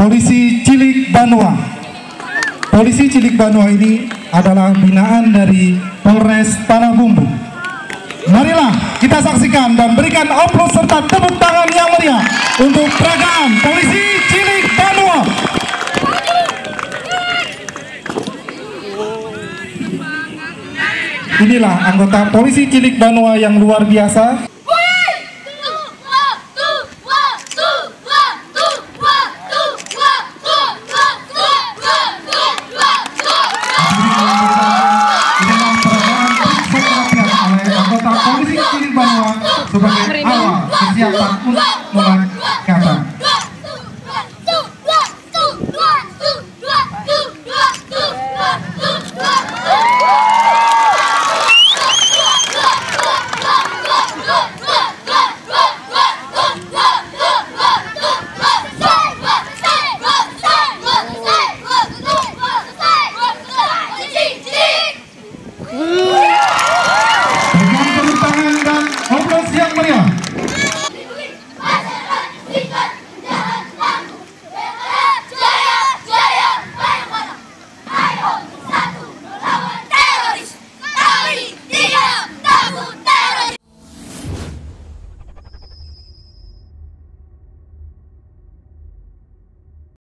Polisi Cilik Banua. Polisi Cilik Banua ini adalah binaan dari Polres Tanah Bumbu. Marilah kita saksikan dan berikan aplaus serta tepuk tangan yang meriah untuk peragaan Polisi Cilik Banua. Inilah anggota Polisi Cilik Banua yang luar biasa titik-titik sebagai awal kesiapan untuk mulai. Estado!